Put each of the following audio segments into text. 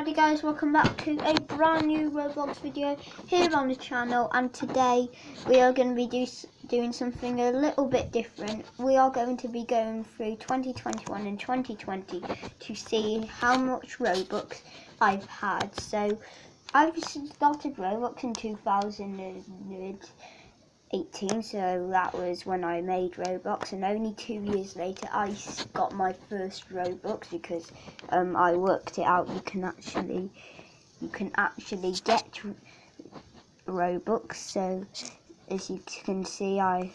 Alrighty guys, welcome back to a brand new Roblox video here on the channel and today we are going to be do, doing something a little bit different. We are going to be going through 2021 and 2020 to see how much Robux I've had. So I've started Roblox in 2000 18 so that was when I made Roblox and only two years later I got my first Robux because um, I worked it out. You can actually you can actually get Robux so as you can see I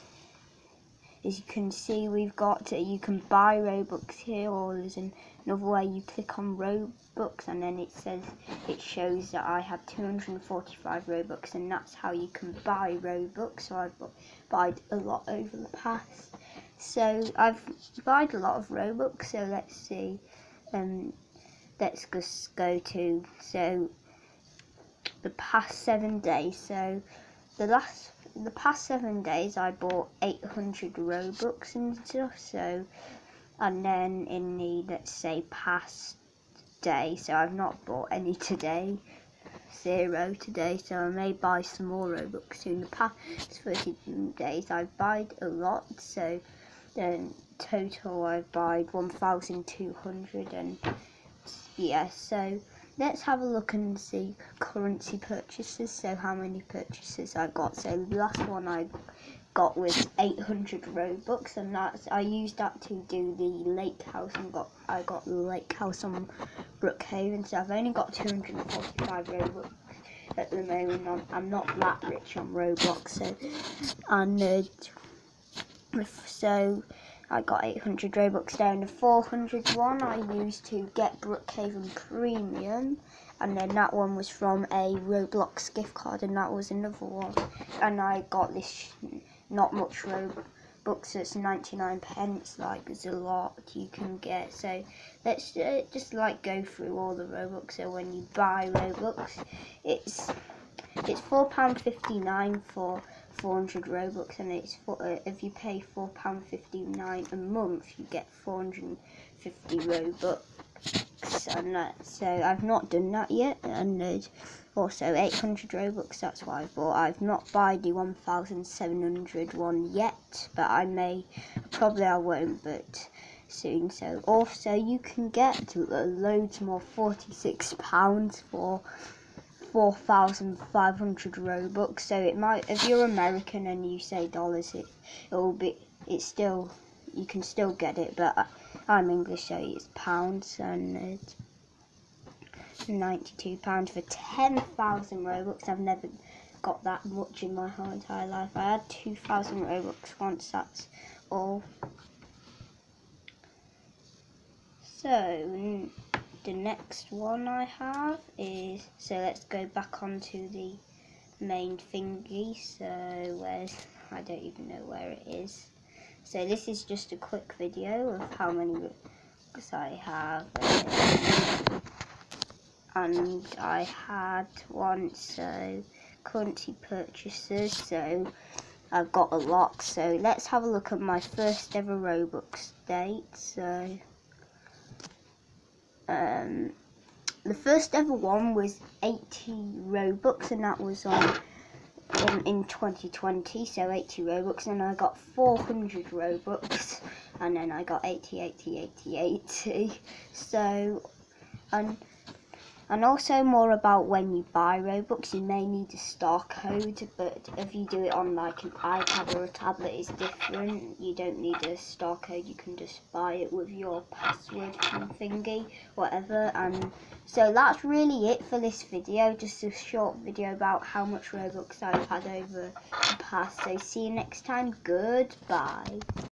as you can see we've got you can buy Robux here or there's another way you click on Robux and then it says it shows that I have 245 Robux and that's how you can buy Robux. So I've bought a lot over the past. So I've bought a lot of Robux so let's see um, let's just go to so the past seven days. So the last the past seven days I bought 800 Robux and stuff so and then in the let's say past day so I've not bought any today zero today so I may buy some more Robux. In the past 30 days I've bought a lot so then total I've bought 1200 and yeah so let's have a look and see currency purchases. So how many purchases I got. So the last one I got was 800 robux and that's I used that to do the lake house and got I got the lake house on Brookhaven. So I've only got 245 robux at the moment. I'm, I'm not that rich on Roblox so and uh, so I got 800 Robux down to 400 one. I used to get Brookhaven Premium and then that one was from a Roblox gift card and that was another one. And I got this not much Robux it's 99 pence like there's a lot you can get. So let's uh, just like go through all the Robux. So when you buy Robux it's it's £4.59 for 400 Robux and it's for, uh, if you pay £4.59 a month you get 450 Robux and that, so I've not done that yet and there's also 800 Robux that's why I bought. I've not bought the 1700 one yet but I may probably I won't but soon. So also you can get loads more 46 pounds for 4,500 Robux. So it might, if you're American and you say dollars, it it will be, it's still, you can still get it. But I'm English, so it's pounds and it's 92 pounds for 10,000 Robux. I've never got that much in my whole entire life. I had 2,000 Robux once. That's all. So the next one I have is, so let's go back onto the main thingy, so where's, I don't even know where it is. So this is just a quick video of how many Robux I have. And I had one, so currency purchases, so I've got a lot. So let's have a look at my first ever Robux date. So um, the first ever one was 80 Robux and that was on in, in 2020 so 80 Robux and I got 400 Robux and then I got 80 80 80 80 so and and also more about when you buy Robux, you may need a star code, but if you do it on like an iPad or a tablet, it's different. You don't need a star code, you can just buy it with your password thingy, whatever. And so that's really it for this video, just a short video about how much Robux I've had over the past. So see you next time, goodbye.